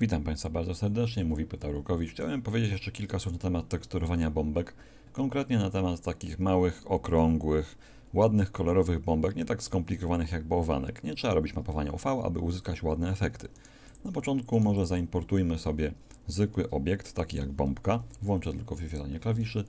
Witam Państwa bardzo serdecznie, mówi Pytał Rukowicz. Chciałem powiedzieć jeszcze kilka słów na temat teksturowania bombek, konkretnie na temat takich małych, okrągłych, ładnych, kolorowych bombek, nie tak skomplikowanych jak bałwanek. Nie trzeba robić mapowania UV, aby uzyskać ładne efekty. Na początku może zaimportujmy sobie zwykły obiekt, taki jak bombka. Włączę tylko wyświetlanie klawiszy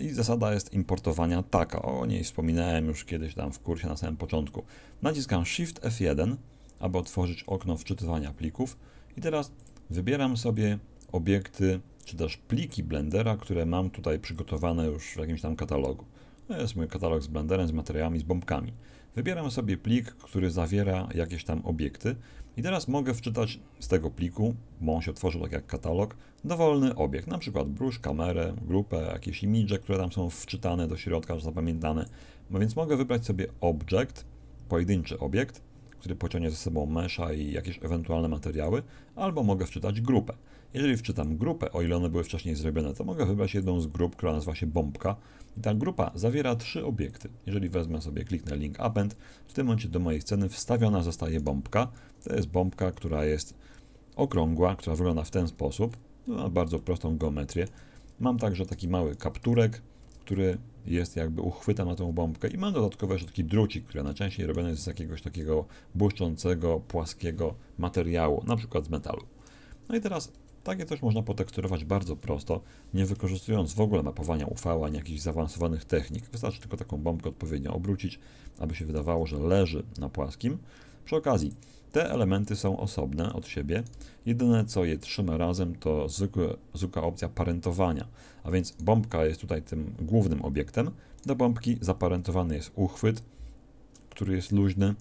i zasada jest importowania taka. O niej wspominałem już kiedyś tam w kursie na samym początku. Naciskam Shift F1, aby otworzyć okno wczytywania plików i teraz wybieram sobie obiekty, czy też pliki Blendera, które mam tutaj przygotowane już w jakimś tam katalogu. To jest mój katalog z Blenderem, z materiałami, z bombkami. Wybieram sobie plik, który zawiera jakieś tam obiekty i teraz mogę wczytać z tego pliku, bo on się otworzył tak jak katalog, dowolny obiekt, na przykład brusz, kamerę, grupę, jakieś imidże, które tam są wczytane do środka, zapamiętane. No więc mogę wybrać sobie object, pojedynczy obiekt, który pociągnie ze sobą mesza i jakieś ewentualne materiały, albo mogę wczytać grupę. Jeżeli wczytam grupę, o ile one były wcześniej zrobione, to mogę wybrać jedną z grup, która nazywa się bombka. I ta grupa zawiera trzy obiekty. Jeżeli wezmę sobie, kliknę link append, w tym momencie do mojej sceny wstawiona zostaje bombka. To jest bombka, która jest okrągła, która wygląda w ten sposób. Ma bardzo prostą geometrię. Mam także taki mały kapturek, który jest jakby uchwytem na tą bombkę i mam dodatkowe taki drucik, który najczęściej robiony jest z jakiegoś takiego błyszczącego, płaskiego materiału, na przykład z metalu. No i teraz takie coś można poteksturować bardzo prosto, nie wykorzystując w ogóle mapowania UV ani jakichś zaawansowanych technik. Wystarczy tylko taką bombkę odpowiednio obrócić, aby się wydawało, że leży na płaskim. Przy okazji, te elementy są osobne od siebie. Jedyne co je trzyma razem to zwykła opcja parentowania. A więc bombka jest tutaj tym głównym obiektem. Do bombki zaparentowany jest uchwyt, który jest luźny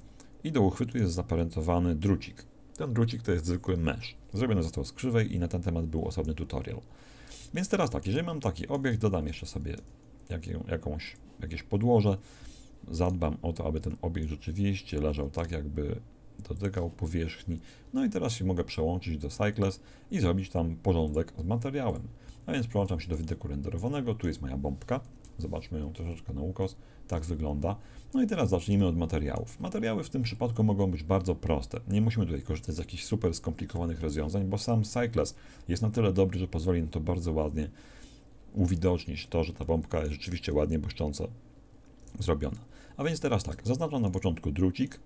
i do uchwytu jest zaparentowany drucik. Ten drucik to jest zwykły mesh. Zrobiony został z krzywej i na ten temat był osobny tutorial. Więc teraz tak, jeżeli mam taki obiekt, dodam jeszcze sobie jakąś, jakieś podłoże, zadbam o to, aby ten obiekt rzeczywiście leżał tak, jakby dotykał powierzchni. No i teraz się mogę przełączyć do Cycles i zrobić tam porządek z materiałem. A więc przełączam się do widoku renderowanego, tu jest moja bombka, zobaczmy ją troszeczkę na ukos, tak wygląda. No i teraz zacznijmy od materiałów. Materiały w tym przypadku mogą być bardzo proste. Nie musimy tutaj korzystać z jakichś super skomplikowanych rozwiązań, bo sam Cycles jest na tyle dobry, że pozwoli nam to bardzo ładnie uwidocznić to, że ta bombka jest rzeczywiście ładnie błyszcząco zrobiona. A więc teraz tak, zaznaczam na początku drucik,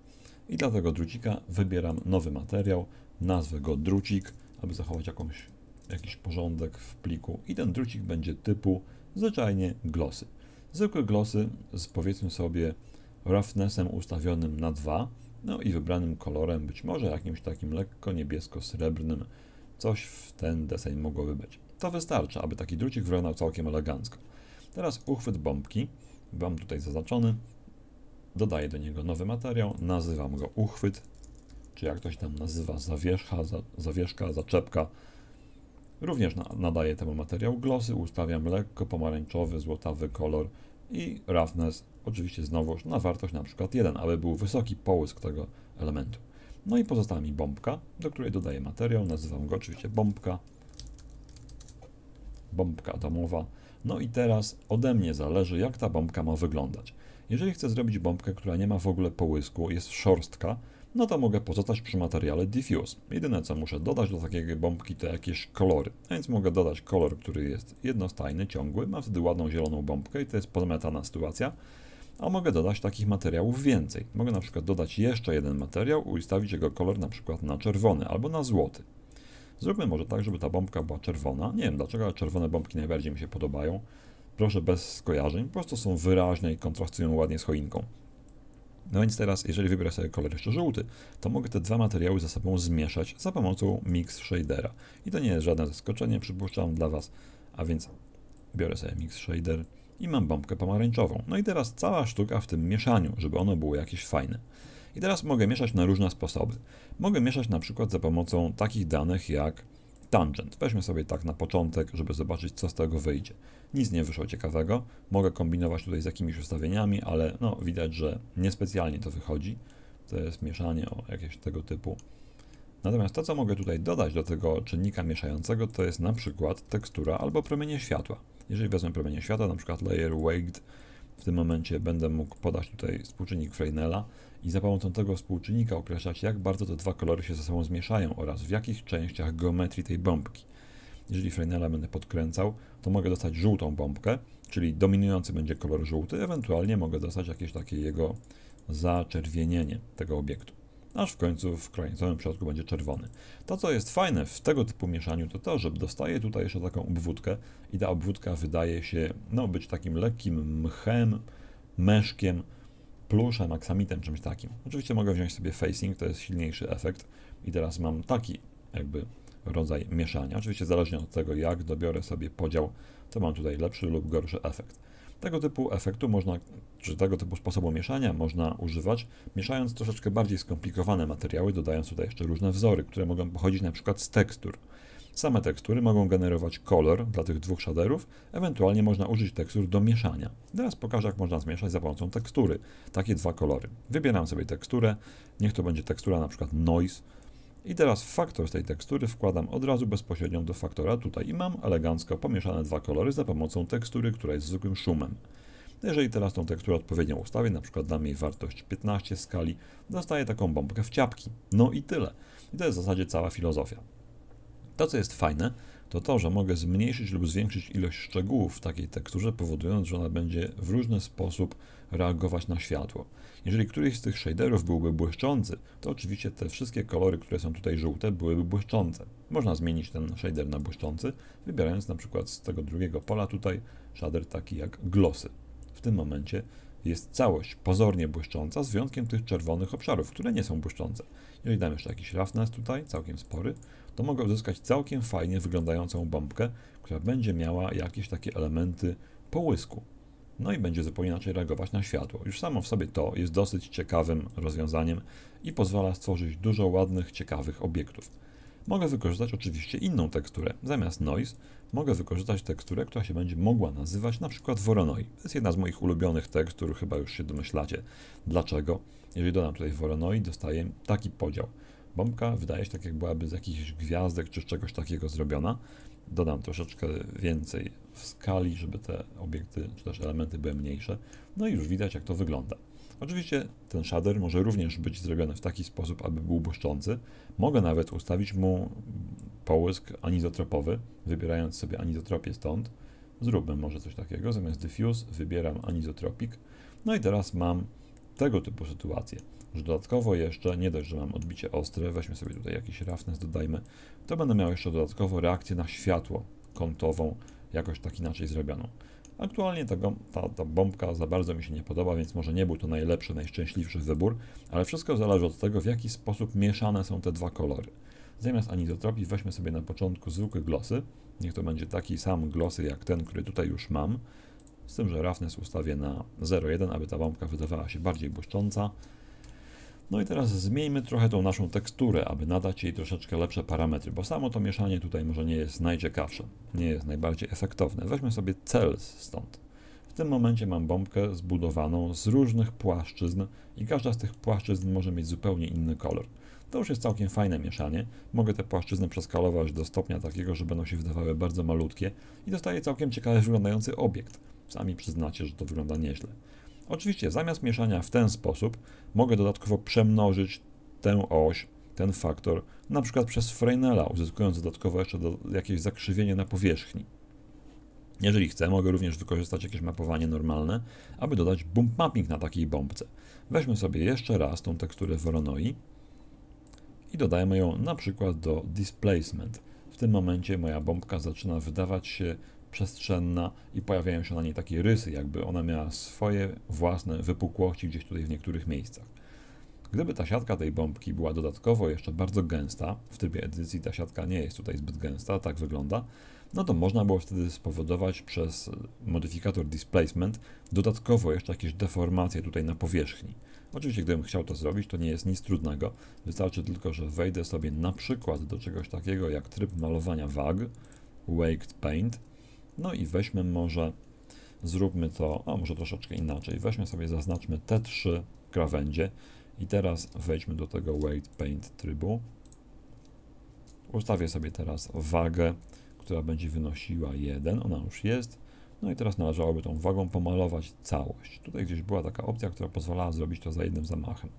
i dla tego drucika wybieram nowy materiał, nazwę go drucik, aby zachować jakąś, jakiś porządek w pliku i ten drucik będzie typu zwyczajnie glosy. Zwykłe glosy z powiedzmy sobie roughnessem ustawionym na 2, no i wybranym kolorem, być może jakimś takim lekko niebiesko-srebrnym, coś w ten deseń mogłoby być. To wystarczy, aby taki drucik wyglądał całkiem elegancko. Teraz uchwyt bombki, mam tutaj zaznaczony, dodaję do niego nowy materiał, nazywam go uchwyt, czy jak ktoś tam nazywa zawieszka, za, zawieszka, zaczepka. Również na, nadaję temu materiał glosy, ustawiam lekko pomarańczowy, złotawy kolor i roughness, oczywiście znowu na wartość na przykład 1, aby był wysoki połysk tego elementu. No i pozostała mi bombka, do której dodaję materiał, nazywam go oczywiście bombka, bombka domowa. No i teraz ode mnie zależy, jak ta bombka ma wyglądać. Jeżeli chcę zrobić bombkę, która nie ma w ogóle połysku, jest szorstka, no to mogę pozostać przy materiale diffuse. Jedyne co muszę dodać do takiej bombki to jakieś kolory. A więc mogę dodać kolor, który jest jednostajny, ciągły, ma wtedy ładną zieloną bombkę i to jest podmetana sytuacja. A mogę dodać takich materiałów więcej. Mogę na przykład dodać jeszcze jeden materiał ustawić jego kolor na przykład na czerwony albo na złoty. Zróbmy może tak, żeby ta bombka była czerwona. Nie wiem dlaczego, ale czerwone bombki najbardziej mi się podobają. Proszę bez skojarzeń, po prostu są wyraźne i kontrastują ładnie z choinką. No więc teraz, jeżeli wybiorę sobie kolor jeszcze żółty, to mogę te dwa materiały ze sobą zmieszać za pomocą Mix Shadera. I to nie jest żadne zaskoczenie, przypuszczam dla Was. A więc biorę sobie Mix Shader i mam bombkę pomarańczową. No i teraz cała sztuka w tym mieszaniu, żeby ono było jakieś fajne. I teraz mogę mieszać na różne sposoby. Mogę mieszać na przykład za pomocą takich danych jak tangent. Weźmy sobie tak na początek, żeby zobaczyć, co z tego wyjdzie. Nic nie wyszło ciekawego. Mogę kombinować tutaj z jakimiś ustawieniami, ale no, widać, że niespecjalnie to wychodzi. To jest mieszanie o jakieś tego typu. Natomiast to, co mogę tutaj dodać do tego czynnika mieszającego, to jest na przykład tekstura albo promienie światła. Jeżeli wezmę promienie światła, na przykład layer waked W tym momencie będę mógł podać tutaj współczynnik Fresnela i za pomocą tego współczynnika określać, jak bardzo te dwa kolory się ze sobą zmieszają oraz w jakich częściach geometrii tej bombki. Jeżeli Fresnela będę podkręcał, to mogę dostać żółtą bombkę, czyli dominujący będzie kolor żółty, ewentualnie mogę dostać jakieś takie jego zaczerwienienie tego obiektu. Aż w końcu w krańcowym przypadku będzie czerwony. To, co jest fajne w tego typu mieszaniu, to to, że dostaję tutaj jeszcze taką obwódkę i ta obwódka wydaje się no, być takim lekkim mchem, meszkiem, pluszem, aksamitem, czymś takim. Oczywiście mogę wziąć sobie facing, to jest silniejszy efekt i teraz mam taki jakby rodzaj mieszania. Oczywiście zależnie od tego, jak dobiorę sobie podział, to mam tutaj lepszy lub gorszy efekt. Tego typu efektu można, czy tego typu sposobu mieszania można używać, mieszając troszeczkę bardziej skomplikowane materiały, dodając tutaj jeszcze różne wzory, które mogą pochodzić na przykład z tekstur. Same tekstury mogą generować kolor dla tych dwóch shaderów, ewentualnie można użyć tekstur do mieszania. Teraz pokażę, jak można zmieszać za pomocą tekstury takie dwa kolory. Wybieram sobie teksturę, niech to będzie tekstura na przykład noise, i teraz faktor z tej tekstury wkładam od razu bezpośrednio do faktora tutaj i mam elegancko pomieszane dwa kolory za pomocą tekstury, która jest zwykłym szumem. Jeżeli teraz tą teksturę odpowiednio ustawię, na przykład dam jej wartość 15 skali, dostaję taką bombkę w ciapki. No i tyle. I to jest w zasadzie cała filozofia. To, co jest fajne, to to, że mogę zmniejszyć lub zwiększyć ilość szczegółów w takiej teksturze, powodując, że ona będzie w różny sposób reagować na światło. Jeżeli któryś z tych shaderów byłby błyszczący, to oczywiście te wszystkie kolory, które są tutaj żółte, byłyby błyszczące. Można zmienić ten shader na błyszczący, wybierając na przykład z tego drugiego pola tutaj shader taki jak glossy. W tym momencie jest całość pozornie błyszcząca, z wyjątkiem tych czerwonych obszarów, które nie są błyszczące. Jeżeli dam jeszcze jakiś roughness tutaj, całkiem spory, to mogę uzyskać całkiem fajnie wyglądającą bombkę, która będzie miała jakieś takie elementy połysku. No i będzie zupełnie inaczej reagować na światło. Już samo w sobie to jest dosyć ciekawym rozwiązaniem i pozwala stworzyć dużo ładnych, ciekawych obiektów. Mogę wykorzystać oczywiście inną teksturę. Zamiast noise mogę wykorzystać teksturę, która się będzie mogła nazywać na przykład Voronoi. To jest jedna z moich ulubionych tekstur, chyba już się domyślacie dlaczego. Jeżeli dodam tutaj Voronoi, dostaję taki podział. Bombka wydaje się tak, jak byłaby z jakichś gwiazdek czy czegoś takiego zrobiona. Dodam troszeczkę więcej w skali, żeby te obiekty czy też elementy były mniejsze. No i już widać, jak to wygląda. Oczywiście ten shader może również być zrobiony w taki sposób, aby był błyszczący. Mogę nawet ustawić mu połysk anizotropowy, wybierając sobie anizotropię stąd. Zróbmy może coś takiego. Zamiast diffuse wybieram anizotropic. No i teraz mam tego typu sytuację, że dodatkowo jeszcze, nie dość, że mam odbicie ostre, weźmy sobie tutaj jakiś roughness, dodajmy, to będę miał jeszcze dodatkowo reakcję na światło kątową, jakoś tak inaczej zrobioną. Aktualnie ta, ta, ta bombka za bardzo mi się nie podoba, więc może nie był to najlepszy, najszczęśliwszy wybór, ale wszystko zależy od tego, w jaki sposób mieszane są te dwa kolory. Zamiast anizotropii weźmy sobie na początku zwykłe glosy. Niech to będzie taki sam glosy jak ten, który tutaj już mam. Z tym, że roughness ustawię na 0,1, aby ta bombka wydawała się bardziej błyszcząca. No i teraz zmieńmy trochę tą naszą teksturę, aby nadać jej troszeczkę lepsze parametry, bo samo to mieszanie tutaj może nie jest najciekawsze, nie jest najbardziej efektowne. Weźmy sobie cel stąd. W tym momencie mam bombkę zbudowaną z różnych płaszczyzn i każda z tych płaszczyzn może mieć zupełnie inny kolor. To już jest całkiem fajne mieszanie. Mogę te płaszczyzny przeskalować do stopnia takiego, że będą się wydawały bardzo malutkie i dostaję całkiem ciekawy wyglądający obiekt. Sami przyznacie, że to wygląda nieźle. Oczywiście zamiast mieszania w ten sposób mogę dodatkowo przemnożyć tę oś, ten faktor, na przykład przez Fresnela, uzyskując dodatkowo jeszcze do, jakieś zakrzywienie na powierzchni. Jeżeli chcę, mogę również wykorzystać jakieś mapowanie normalne, aby dodać bump mapping na takiej bombce. Weźmy sobie jeszcze raz tą teksturę Voronoi i dodajmy ją na przykład do displacement. W tym momencie moja bombka zaczyna wydawać się przestrzenna i pojawiają się na niej takie rysy, jakby ona miała swoje własne wypukłości gdzieś tutaj w niektórych miejscach. Gdyby ta siatka tej bombki była dodatkowo jeszcze bardzo gęsta, w trybie edycji ta siatka nie jest tutaj zbyt gęsta, tak wygląda, no to można było wtedy spowodować przez modyfikator displacement dodatkowo jeszcze jakieś deformacje tutaj na powierzchni. Oczywiście gdybym chciał to zrobić, to nie jest nic trudnego. Wystarczy tylko, że wejdę sobie na przykład do czegoś takiego jak tryb malowania wag, Waked Paint, no i weźmy może, zróbmy to, a może troszeczkę inaczej. Weźmy sobie, zaznaczmy te trzy krawędzie i teraz wejdźmy do tego Weight Paint trybu. Ustawię sobie teraz wagę, która będzie wynosiła 1, ona już jest. No i teraz należałoby tą wagą pomalować całość. Tutaj gdzieś była taka opcja, która pozwalała zrobić to za jednym zamachem.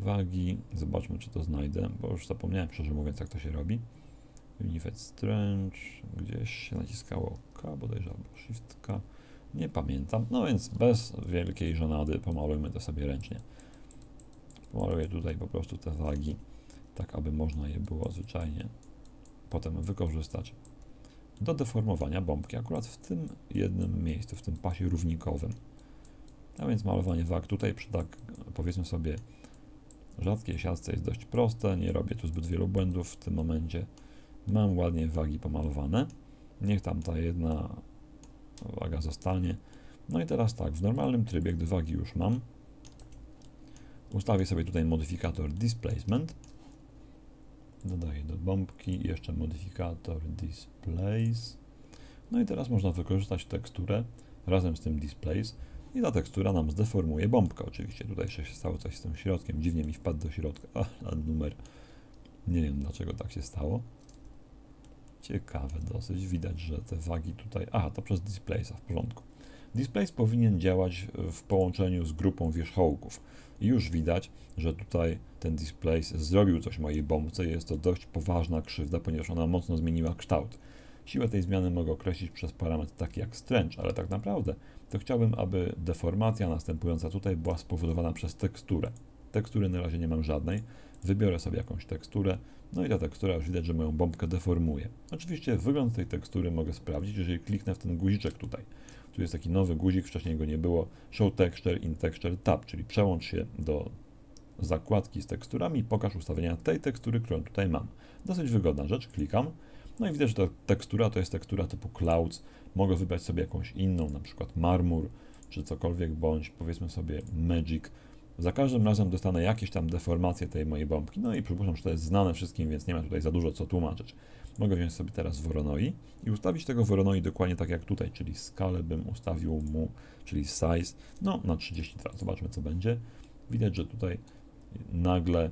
Wagi, zobaczmy czy to znajdę, bo już zapomniałem szczerze mówiąc jak to się robi. Unified Strange, gdzieś się naciskało K bodajże albo Shift K, nie pamiętam. No więc bez wielkiej żenady pomalujmy to sobie ręcznie. Pomaluję tutaj po prostu te wagi, tak aby można je było zwyczajnie potem wykorzystać do deformowania bombki, akurat w tym jednym miejscu, w tym pasie równikowym. A więc malowanie wag tutaj przy tak, powiedzmy sobie, rzadkiej siatce jest dość proste, nie robię tu zbyt wielu błędów w tym momencie. Mam ładnie wagi pomalowane. Niech tam ta jedna waga zostanie. No i teraz tak, w normalnym trybie, gdy wagi już mam, ustawię sobie tutaj modyfikator displacement. Dodaję do bombki jeszcze modyfikator displace. No i teraz można wykorzystać teksturę razem z tym displace i ta tekstura nam zdeformuje bombkę. Oczywiście tutaj jeszcze się stało coś z tym środkiem, dziwnie mi wpadł do środka, a numer nie wiem dlaczego tak się stało. Ciekawe dosyć, widać, że te wagi tutaj, aha, to przez displace'a, w porządku. Displace powinien działać w połączeniu z grupą wierzchołków. I już widać, że tutaj ten displace zrobił coś mojej bombce jest to dość poważna krzywda, ponieważ ona mocno zmieniła kształt. Siłę tej zmiany mogę określić przez parametr taki jak stręcz, ale tak naprawdę to chciałbym, aby deformacja następująca tutaj była spowodowana przez teksturę. Tekstury na razie nie mam żadnej. Wybiorę sobie jakąś teksturę, no i ta tekstura już widać, że moją bombkę deformuje. Oczywiście wygląd tej tekstury mogę sprawdzić, jeżeli kliknę w ten guziczek tutaj. Tu jest taki nowy guzik, wcześniej go nie było. Show Texture in Texture Tab, czyli przełącz się do zakładki z teksturami i pokaż ustawienia tej tekstury, którą tutaj mam. Dosyć wygodna rzecz, klikam. No i widać, że ta tekstura to jest tekstura typu Clouds. Mogę wybrać sobie jakąś inną, na przykład marmur, czy cokolwiek, bądź powiedzmy sobie Magic. Za każdym razem dostanę jakieś tam deformacje tej mojej bombki. No i przypuszczam, że to jest znane wszystkim, więc nie ma tutaj za dużo co tłumaczyć. Mogę wziąć sobie teraz Voronoi i ustawić tego Voronoi dokładnie tak jak tutaj, czyli skalę bym ustawił mu, czyli size, no na 32. Zobaczmy co będzie. Widać, że tutaj nagle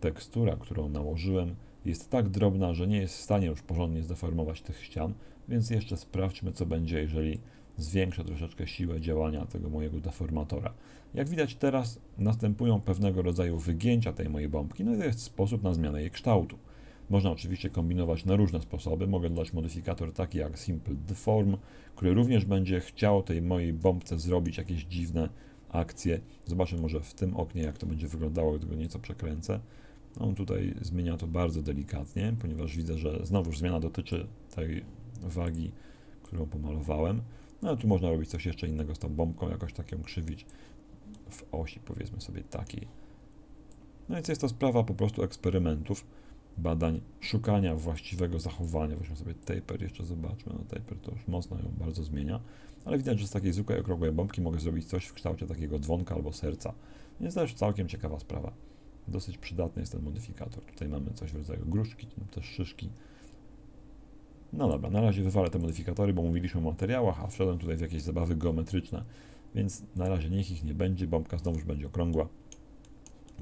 tekstura, którą nałożyłem, jest tak drobna, że nie jest w stanie już porządnie zdeformować tych ścian, więc jeszcze sprawdźmy, co będzie, jeżeli zwiększę troszeczkę siłę działania tego mojego deformatora. Jak widać teraz następują pewnego rodzaju wygięcia tej mojej bombki, no i to jest sposób na zmianę jej kształtu. Można oczywiście kombinować na różne sposoby. Mogę dodać modyfikator taki jak Simple Deform, który również będzie chciał tej mojej bombce zrobić jakieś dziwne akcje. Zobaczę może w tym oknie, jak to będzie wyglądało, gdy go nieco przekręcę. On tutaj zmienia to bardzo delikatnie, ponieważ widzę, że znowu zmiana dotyczy tej wagi, którą pomalowałem. No tu można robić coś jeszcze innego z tą bombką, jakoś tak ją krzywić w osi, powiedzmy sobie takiej. No więc jest to sprawa po prostu eksperymentów, badań, szukania właściwego zachowania. Weźmy sobie taper, jeszcze zobaczmy. No taper to już mocno ją bardzo zmienia, ale widać, że z takiej zwykłej okrągłej bombki mogę zrobić coś w kształcie takiego dzwonka albo serca. Jest też całkiem ciekawa sprawa. Dosyć przydatny jest ten modyfikator. Tutaj mamy coś w rodzaju gruszki, też szyszki. No dobra, na razie wywalę te modyfikatory, bo mówiliśmy o materiałach, a wszedłem tutaj w jakieś zabawy geometryczne, więc na razie niech ich nie będzie, bombka znowuż będzie okrągła.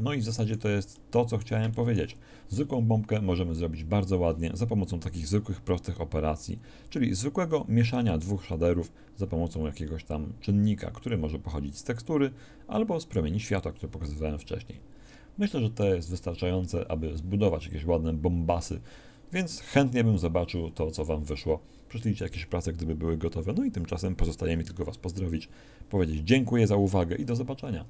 No i w zasadzie to jest to, co chciałem powiedzieć. Zwykłą bombkę możemy zrobić bardzo ładnie za pomocą takich zwykłych, prostych operacji, czyli zwykłego mieszania dwóch shaderów za pomocą jakiegoś tam czynnika, który może pochodzić z tekstury albo z promieni światła, które pokazywałem wcześniej. Myślę, że to jest wystarczające, aby zbudować jakieś ładne bombasy, więc chętnie bym zobaczył to, co Wam wyszło. Przyszlijcie jakieś prace, gdyby były gotowe. No i tymczasem pozostaje mi tylko Was pozdrowić, powiedzieć dziękuję za uwagę i do zobaczenia.